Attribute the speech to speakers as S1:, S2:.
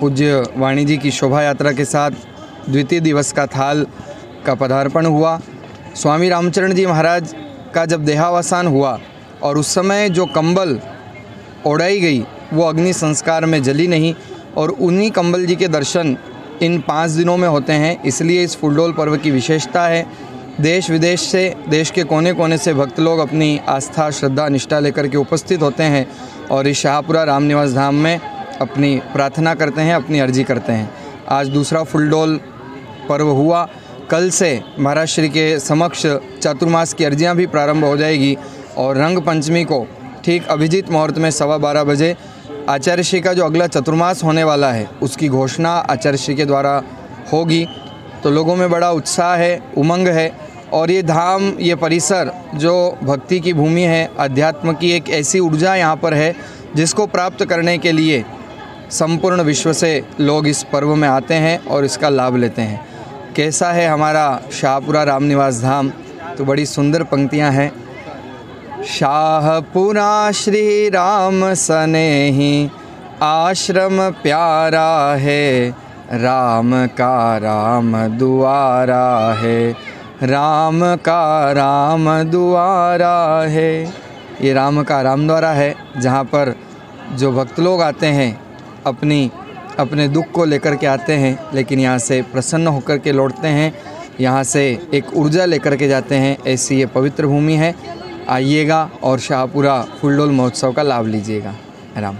S1: पूज्य वाणी जी की शोभा यात्रा के साथ द्वितीय दिवस का थाल का पदार्पण हुआ। स्वामी रामचरण जी महाराज का जब देहावसान हुआ और उस समय जो कंबल ओढ़ाई गई, वो अग्नि संस्कार में जली नहीं और उन्हीं कंबल जी के दर्शन इन पाँच दिनों में होते हैं, इसलिए इस फुलडोल पर्व की विशेषता है। देश विदेश से, देश के कोने कोने से भक्त लोग अपनी आस्था, श्रद्धा, निष्ठा लेकर के उपस्थित होते हैं और इस शाहपुरा राम निवास धाम में अपनी प्रार्थना करते हैं, अपनी अर्जी करते हैं। आज दूसरा फुलडोल पर्व हुआ। कल से महाराज श्री के समक्ष चातुर्मास की अर्जियाँ भी प्रारंभ हो जाएगी और रंग पंचमी को ठीक अभिजीत मुहूर्त में सवा बारह बजे आचार्य श्री का जो अगला चतुर्मास होने वाला है, उसकी घोषणा आचार्य श्री के द्वारा होगी। तो लोगों में बड़ा उत्साह है, उमंग है और ये धाम, ये परिसर जो भक्ति की भूमि है अध्यात्म की एक ऐसी ऊर्जा यहाँ पर है, जिसको प्राप्त करने के लिए संपूर्ण विश्व से लोग इस पर्व में आते हैं और इसका लाभ लेते हैं। कैसा है हमारा शाहपुरा राम निवास धाम? तो बड़ी सुंदर पंक्तियाँ हैं। शाहपुरा श्री राम सनेही, आश्रम प्यारा है। राम का राम दुआरा है। राम का राम दुआरा है। ये राम का राम द्वारा है, जहाँ पर जो भक्त लोग आते हैं अपनी, अपने दुख को लेकर के आते हैं, लेकिन यहाँ से प्रसन्न होकर के लौटते हैं। यहाँ से एक ऊर्जा लेकर के जाते हैं, ऐसी ये पवित्र भूमि है। आइएगा और शाहपुरा फुलडोल महोत्सव का लाभ लीजिएगा। राम।